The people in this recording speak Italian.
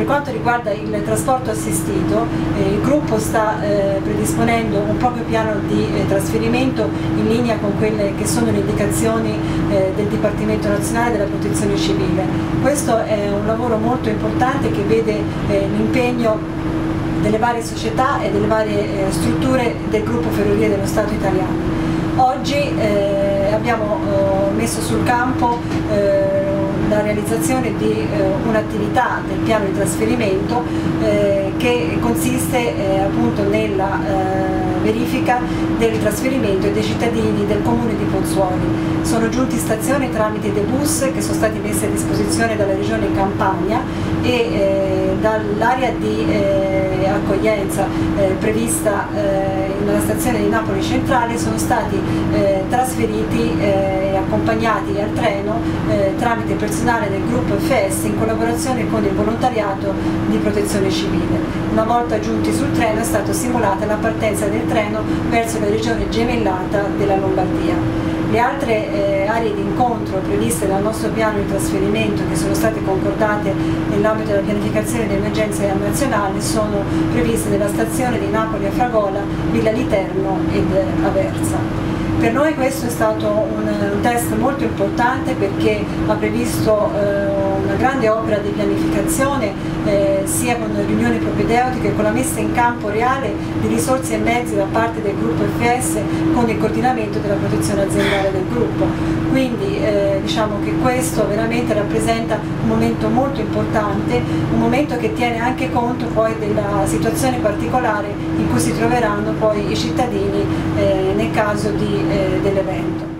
Per quanto riguarda il trasporto assistito, eh, il gruppo sta eh, predisponendo un proprio piano di eh, trasferimento in linea con quelle che sono le indicazioni eh, del Dipartimento Nazionale della Protezione Civile. Questo è un lavoro molto importante che vede eh, l'impegno delle varie società e delle varie eh, strutture del gruppo Ferrovie dello Stato italiano. Oggi abbiamo messo sul campo realizzazione di eh, un'attività del piano di trasferimento eh, che consiste eh, appunto nella eh, verifica del trasferimento dei cittadini del comune di Pozzuoli. Sono giunti in stazione tramite dei bus che sono stati messi a disposizione dalla regione Campania e eh, dall'area di eh, accoglienza prevista nella stazione di Napoli Centrale sono stati trasferiti e accompagnati al treno tramite personale del gruppo FS in collaborazione con il volontariato di protezione civile. Una volta giunti sul treno è stata simulata la partenza del treno verso la regione gemellata della Lombardia. Le altre eh, aree di incontro previste dal nostro piano di trasferimento che sono state concordate nell'ambito della pianificazione di emergenza nazionale sono previste nella stazione di Napoli a Fragola, Villa Literno ed Aversa. Per noi questo è stato un, un test molto importante perché ha previsto eh, una grande opera di pianificazione eh, sia con riunioni propedeutiche che con la messa in campo reale di risorse e mezzi da parte del gruppo FS con il coordinamento della protezione aziendale del gruppo. Diciamo che questo veramente rappresenta un momento molto importante, un momento che tiene anche conto poi della situazione particolare in cui si troveranno poi i cittadini eh, nel caso eh, dell'evento.